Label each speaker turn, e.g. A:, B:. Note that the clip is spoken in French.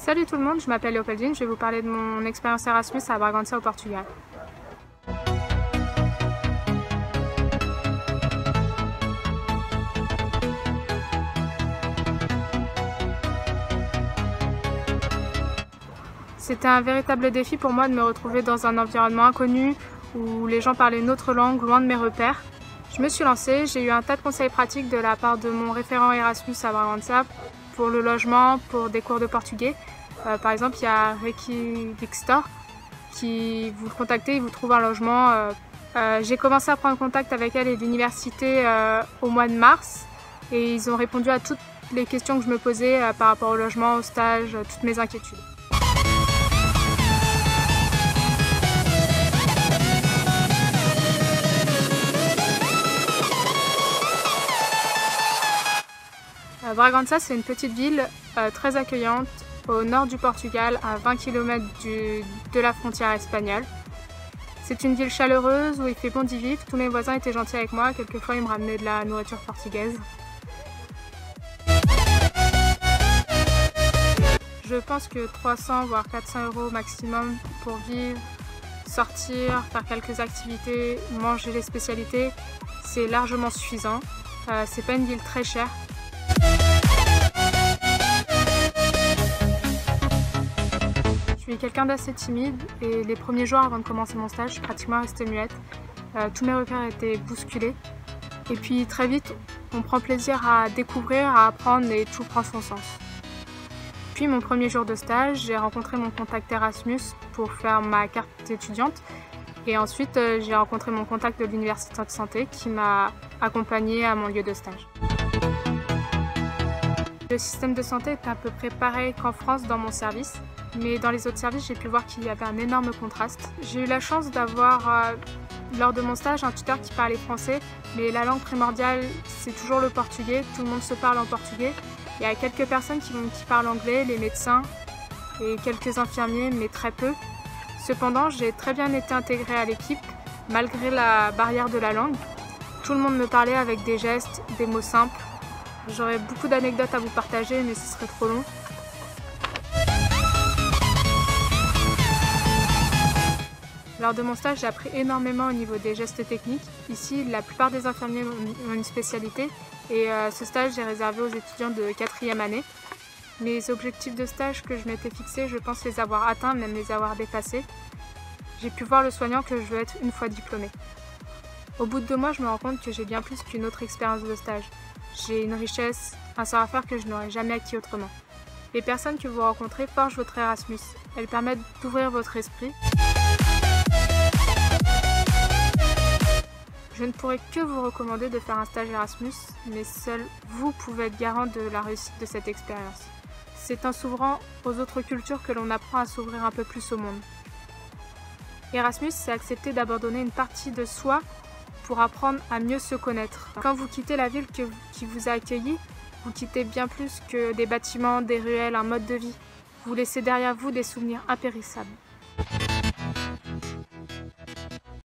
A: Salut tout le monde, je m'appelle Leopoldine, je vais vous parler de mon expérience Erasmus à Bragança au Portugal. C'était un véritable défi pour moi de me retrouver dans un environnement inconnu où les gens parlaient une autre langue loin de mes repères. Je me suis lancée, j'ai eu un tas de conseils pratiques de la part de mon référent Erasmus à Bragança pour le logement, pour des cours de portugais. Euh, par exemple, il y a Reiki Victor qui vous contactez, il vous trouve un logement. Euh, euh, j'ai commencé à prendre contact avec elle et l'université au mois de mars et ils ont répondu à toutes les questions que je me posais par rapport au logement, au stage, toutes mes inquiétudes. Bragança, c'est une petite ville euh, très accueillante au nord du Portugal, à 20 km de la frontière espagnole. C'est une ville chaleureuse où il fait bon d'y vivre. Tous mes voisins étaient gentils avec moi. Quelquefois, ils me ramenaient de la nourriture portugaise. Je pense que 300 voire 400 euros maximum pour vivre, sortir, faire quelques activités, manger les spécialités, c'est largement suffisant. Euh, c'est pas une ville très chère. Suis quelqu'un d'assez timide et les premiers jours avant de commencer mon stage, je suis pratiquement restée muette. Euh, tous mes repères étaient bousculés. Et puis très vite, on prend plaisir à découvrir, à apprendre et tout prend son sens. Puis mon premier jour de stage, j'ai rencontré mon contact Erasmus pour faire ma carte étudiante. Et ensuite, euh, j'ai rencontré mon contact de l'université de santé qui m'a accompagnée à mon lieu de stage. Le système de santé est à peu près pareil qu'en France dans mon service, mais dans les autres services, j'ai pu voir qu'il y avait un énorme contraste. J'ai eu la chance d'avoir, euh, lors de mon stage, un tuteur qui parlait français, mais la langue primordiale, c'est toujours le portugais, tout le monde se parle en portugais. Il y a quelques personnes qui, qui parlent anglais, les médecins et quelques infirmiers, mais très peu. Cependant, j'ai très bien été intégrée à l'équipe, malgré la barrière de la langue. Tout le monde me parlait avec des gestes, des mots simples, J'aurais beaucoup d'anecdotes à vous partager, mais ce serait trop long. Lors de mon stage, j'ai appris énormément au niveau des gestes techniques. Ici, la plupart des infirmiers ont une spécialité et euh, ce stage est réservé aux étudiants de quatrième année. Mes objectifs de stage que je m'étais fixés, je pense les avoir atteints, même les avoir dépassés. J'ai pu voir le soignant que je veux être une fois diplômée. Au bout de deux mois, je me rends compte que j'ai bien plus qu'une autre expérience de stage. J'ai une richesse, un savoir-faire que je n'aurais jamais acquis autrement. Les personnes que vous rencontrez forgent votre Erasmus. Elles permettent d'ouvrir votre esprit. Je ne pourrais que vous recommander de faire un stage Erasmus, mais seul vous pouvez être garant de la réussite de cette expérience. C'est en s'ouvrant aux autres cultures que l'on apprend à s'ouvrir un peu plus au monde. Erasmus, c'est accepter d'abandonner une partie de soi pour apprendre à mieux se connaître. Quand vous quittez la ville qui vous a accueilli, vous quittez bien plus que des bâtiments, des ruelles, un mode de vie. Vous laissez derrière vous des souvenirs impérissables.